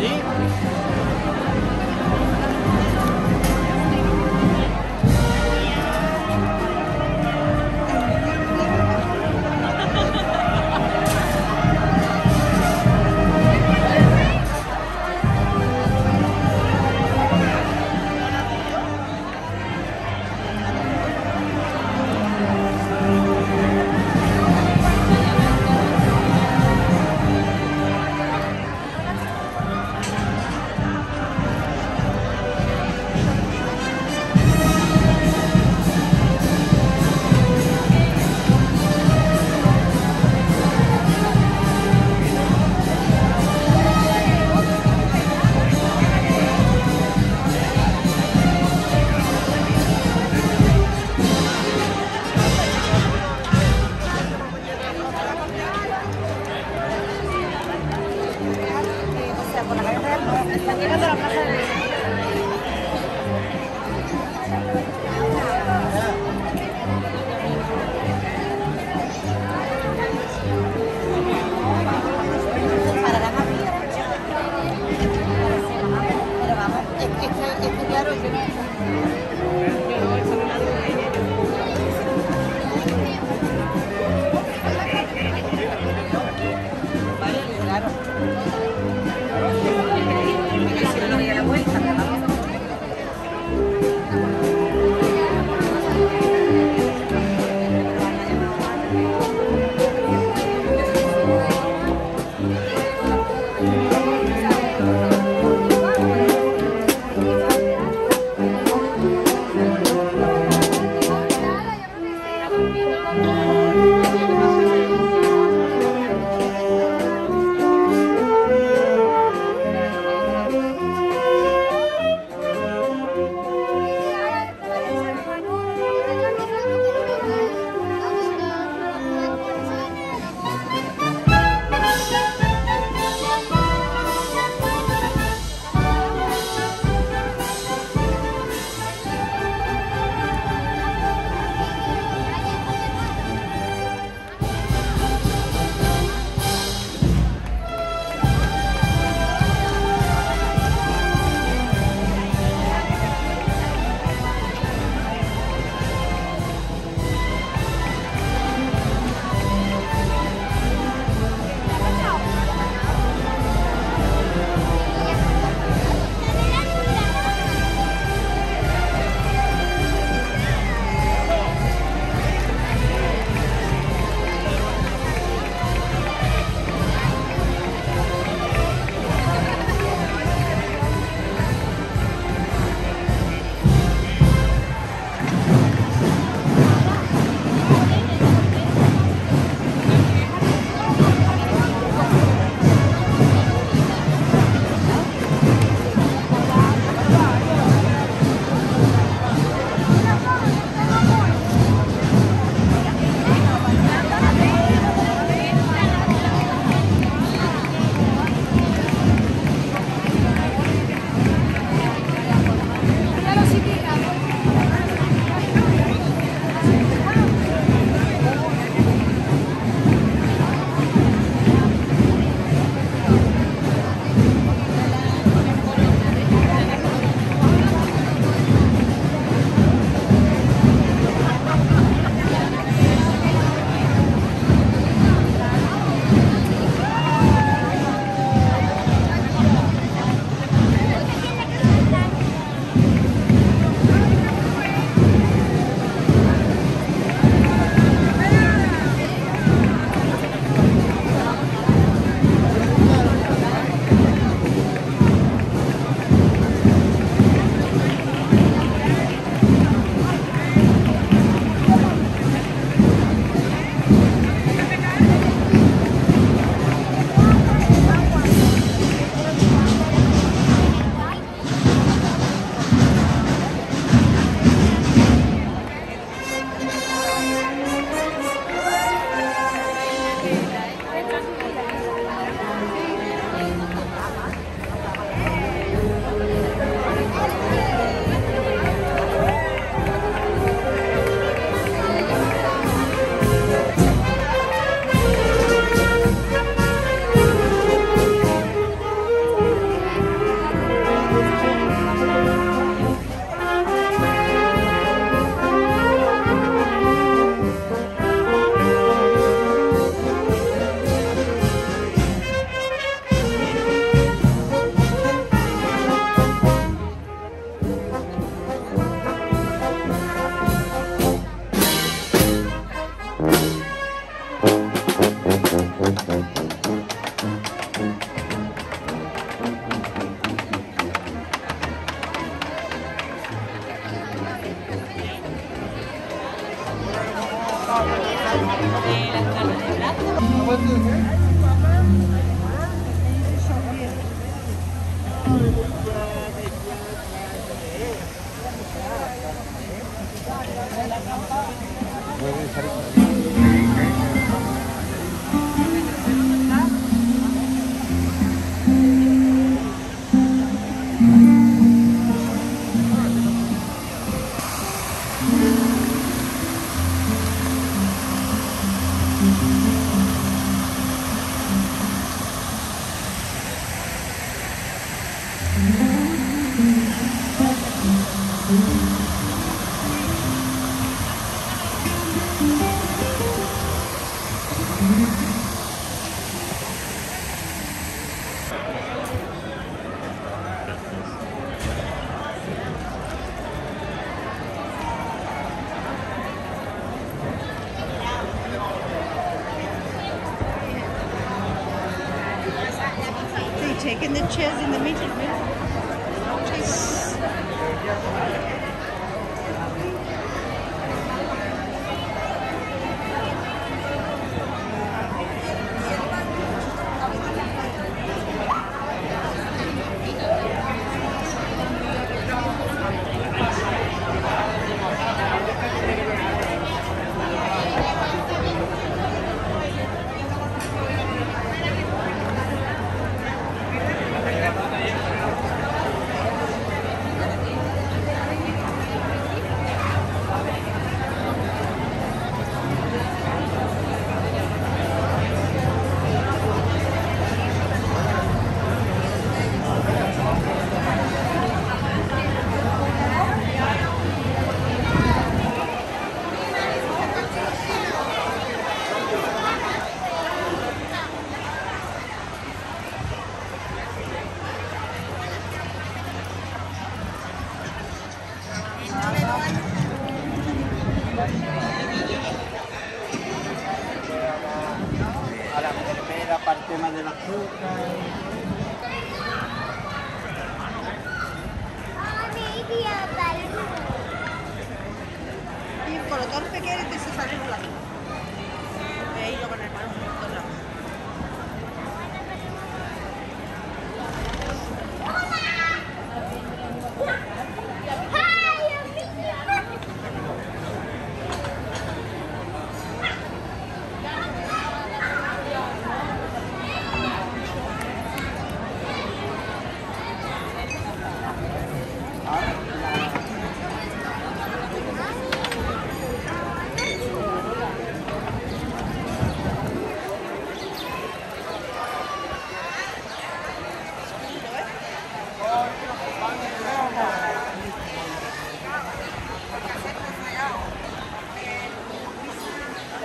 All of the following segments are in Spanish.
ali. 여기 자리 있나요? the chairs in the middle. quieres, te hizo salir blanco. Con el.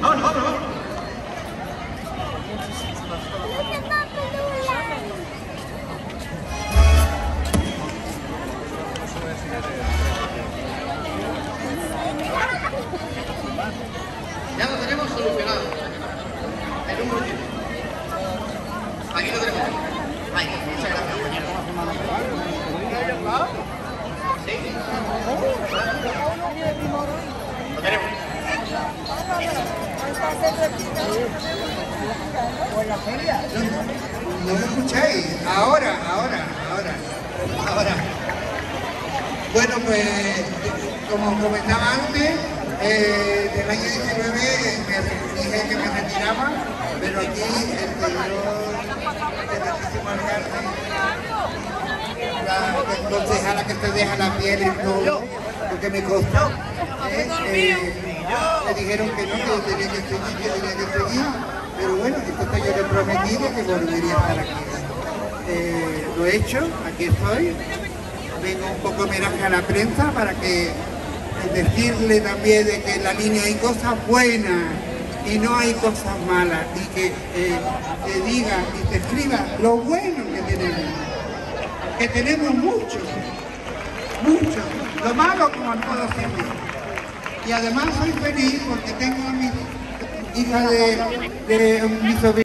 ¡Vámonos, vámonos, vámonos! Ya lo tenemos solucionado. El número tiene. Aquí lo tenemos. Ahí, muchas gracias. compañero. ¿No me escucháis? Ahora, ahora, ahora, ahora. Bueno, pues, como comentaba antes, eh, del año 19 me dije que me retiraba, pero aquí el señor excelentísimo alcalde, la concejala que te deja la piel en todo, porque me costó, eh, eh, me dijeron que no, que yo tenía que seguir, que tenía que seguir, pero bueno, entonces yo le he prometido que volvería a estar aquí. Eh, lo he hecho, aquí estoy, vengo un poco homenaje a la prensa para que decirle también de que en la línea hay cosas buenas y no hay cosas malas y que eh, te diga y te escriba lo bueno que tenemos, que tenemos mucho, mucho, lo malo como en todo sitio. Y además soy feliz porque tengo a mi hija de, de mi sobrino.